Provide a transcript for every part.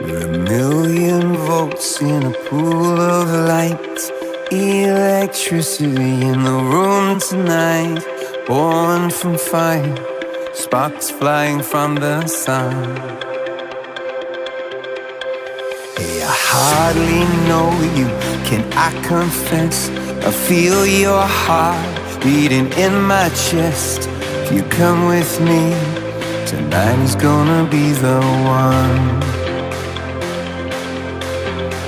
We're a million volts in a pool of light. Electricity in the room tonight. Born from fire, sparks flying from the sun. Hey, I hardly know you, can I confess? I feel your heart beating in my chest. If you come with me, tonight is gonna be the one.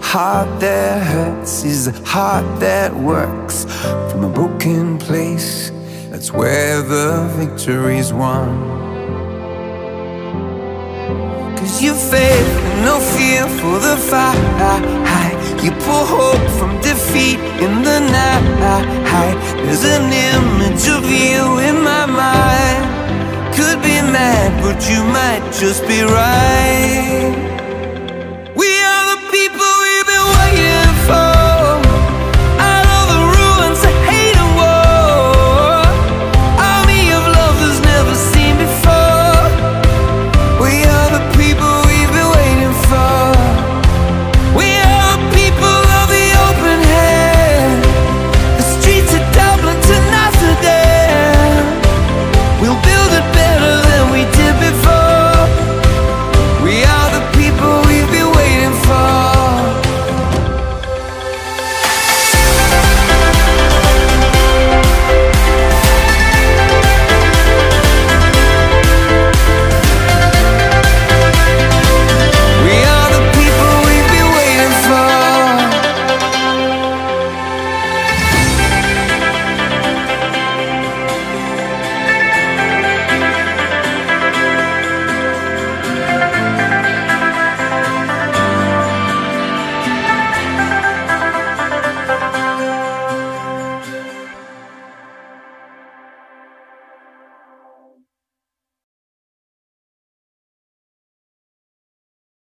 Heart that hurts is a heart that works. From a broken place, that's where the victory's won. Cause you faith and no fear for the fight. You pull hope from defeat in the night. There's an image of you in my mind. Could be mad, but you might just be right